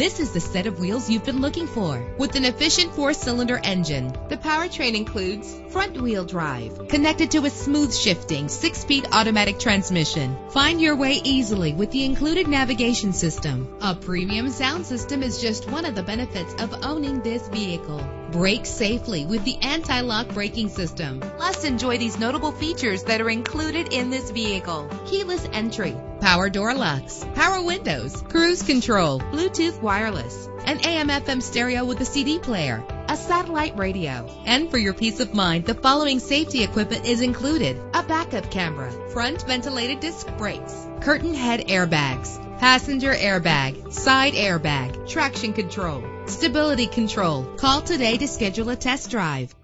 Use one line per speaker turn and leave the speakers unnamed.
This is the set of wheels you've been looking for with an efficient four-cylinder engine. The powertrain includes front-wheel drive connected to a smooth shifting six-speed automatic transmission. Find your way easily with the included navigation system. A premium sound system is just one of the benefits of owning this vehicle. Brake safely with the anti-lock braking system. Plus, enjoy these notable features that are included in this vehicle. Keyless entry, power door locks, power windows, cruise control, Bluetooth wireless, an AM FM stereo with a CD player, a satellite radio. And for your peace of mind, the following safety equipment is included. A backup camera, front ventilated disc brakes, curtain head airbags, passenger airbag, side airbag, traction control, stability control. Call today to schedule a test drive.